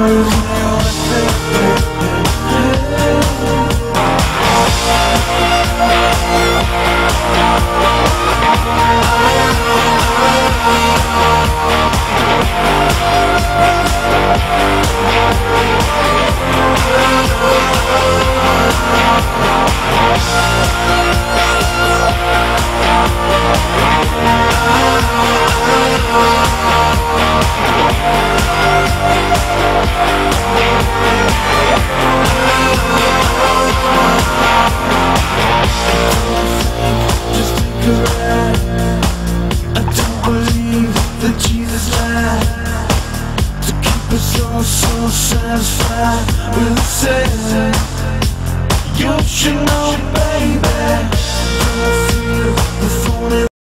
love. You're so satisfied with the same You should know, the